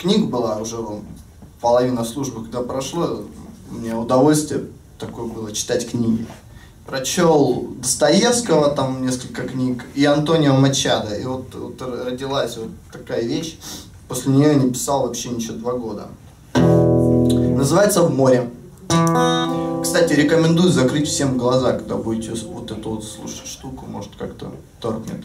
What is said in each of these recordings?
книг была, уже половина службы, когда прошло, мне удовольствие такое было читать книги. Прочел Достоевского, там несколько книг, и Антонио Мачада. И вот, вот родилась вот такая вещь. После нее я не писал вообще ничего два года. Называется «В море». Кстати, рекомендую закрыть всем глаза, когда будете вот эту вот слушать штуку, может как-то торкнет.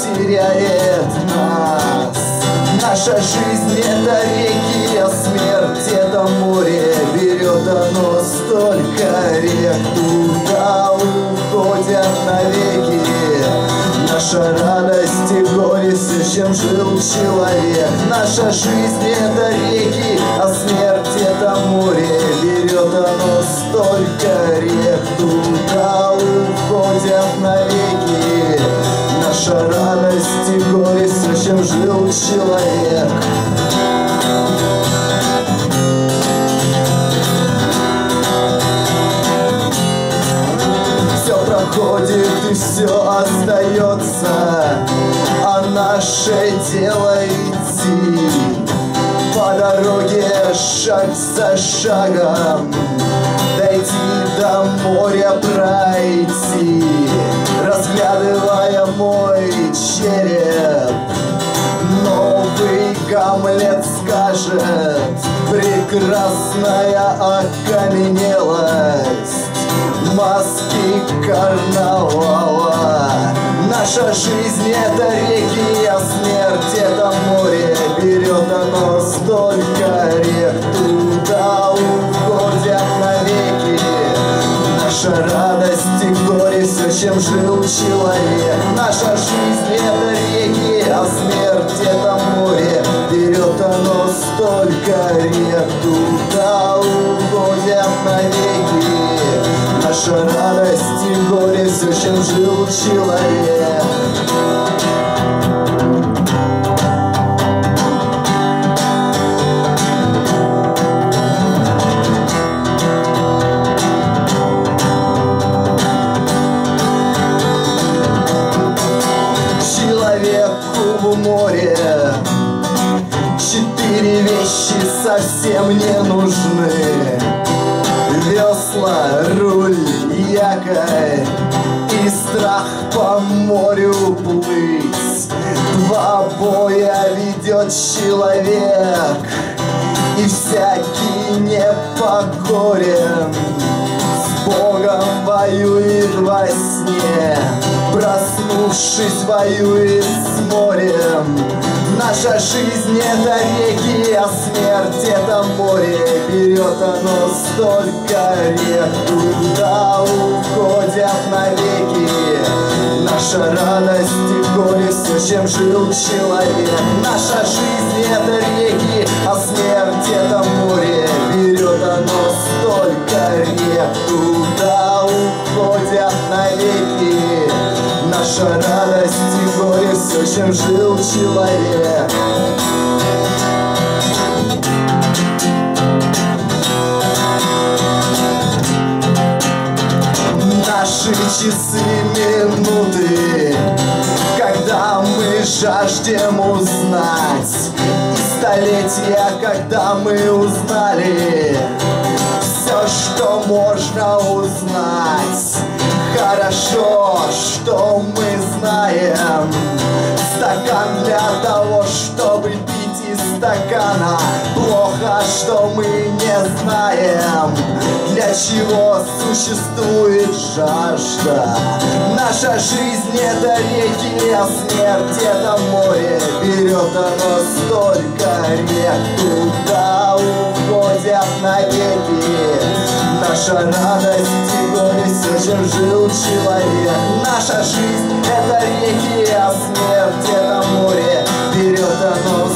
Маски карнавала Наша жизнь это реки, а смерть это море Берет оно столько рек, туда уходят навеки Наша радость и горе, все, чем жил человек. Наша жизнь это реки, а смерть это море радости, горести, зачем жил человек. Все проходит и все остается, а наше дело идти по дороге шаг за шагом, дойти до моря пройти. красная окаменелость Маски карнавала. Наша жизнь это реки, а смерть это море. Берет оно столько рек, туда уходят навеки. Наша радость и горе, все чем жил человек. Наша жизнь это реки, а смерть Наша радость и горе, все, чем жил человек совсем не нужны Весла, руль, якорь И страх по морю плыть. Два боя ведет человек И всякий непокорен. С Богом воюет во сне Проснувшись, воюет с морем. Наша жизнь это реки, а смерть это море. Берет оно столько рек, туда уходят навеки. Наша радость и горе, все, чем жил человек. Наша жизнь это реки, а смерть это море. Берет оно столько рек, туда уходят навеки Наша радость и горе, все, чем жил человек. Наши часы, минуты, когда мы жаждем узнать. Столетия, когда мы узнали все, что можно узнать Хорошо, что мы знаем Стакан для того, чтобы пить и стакана. Плохо, что мы не знаем Для чего существует жажда. Наша жизнь это реки, а смерть это море. Берет оно столько рек Туда уходят навеки наша радость и горе все же жил человек. Наша жизнь — это реки, а смерть — это море. Берет оно